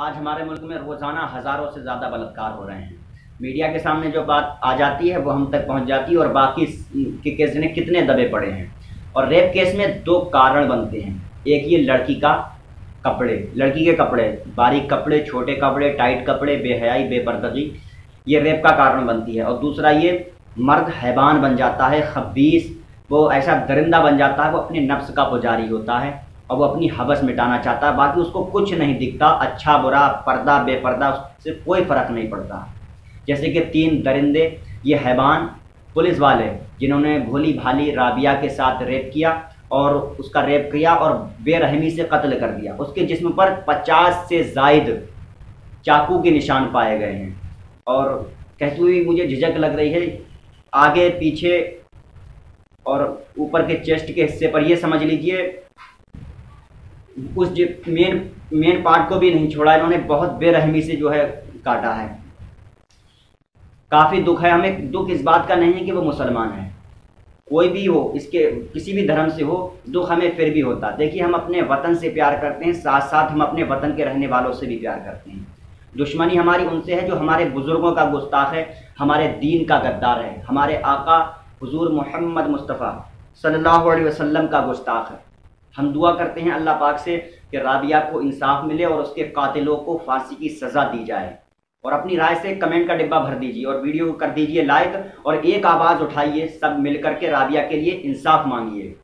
आज हमारे मुल्क में रोज़ाना हज़ारों से ज़्यादा बलात्कार हो रहे हैं। मीडिया के सामने जो बात आ जाती है, वो हम तक पहुँच जाती है और बाकी के केस ने कितने दबे पड़े हैं। और रेप केस में दो कारण बनते हैं। एक ये लड़की का कपड़े, लड़की के कपड़े, बारीक कपड़े, छोटे कपड़े, टाइट कपड़े, बेहयाई, बेपर्दगी, ये रेप का कारण बनती है। और दूसरा ये मर्द हैबान बन जाता है खबीस वो ऐसा दरिंदा बन जाता है, वो अपने नफ्स का पुजारी होता है। और वो अपनी हवस मिटाना चाहता है, बाकी उसको कुछ नहीं दिखता अच्छा बुरा, पर्दा, बेपर्दा, उससे कोई फ़र्क नहीं पड़ता। जैसे कि तीन दरिंदे, ये हैवान पुलिस वाले, जिन्होंने भोली भाली राबिया के साथ रेप किया और उसका रेप किया और बेरहमी से कत्ल कर दिया। उसके जिस्म पर पचास से जायद चाकू के निशान पाए गए हैं। और कहती हुई मुझे झिझक लग रही है, आगे, पीछे और ऊपर के चेस्ट के हिस्से पर। ये समझ लीजिए उस मेन मेन पार्ट को भी नहीं छोड़ा, इन्होंने बहुत बेरहमी से जो है काटा है। काफ़ी दुख है, हमें दुख इस बात का नहीं है कि वो मुसलमान है। कोई भी हो, इसके, किसी भी धर्म से हो, दुख हमें फिर भी होता। देखिए, हम अपने वतन से प्यार करते हैं साथ साथ हम अपने वतन के रहने वालों से भी प्यार करते हैं। दुश्मनी हमारी उनसे है जो हमारे बुज़ुर्गों का गुस्ताख है, हमारे दीन का गद्दार है, हमारे आका हुजूर मोहम्मद मुस्तफ़ा सल्लल्लाहु अलैहि वसल्लम का गुस्ताख है। हम दुआ करते हैं अल्लाह पाक से कि राबिया को इंसाफ मिले और उसके कातिलों को फांसी की सज़ा दी जाए। और अपनी राय से कमेंट का डिब्बा भर दीजिए और वीडियो कर दीजिए लाइक और एक आवाज़ उठाइए सब मिलकर के राबिया के लिए इंसाफ मांगिए।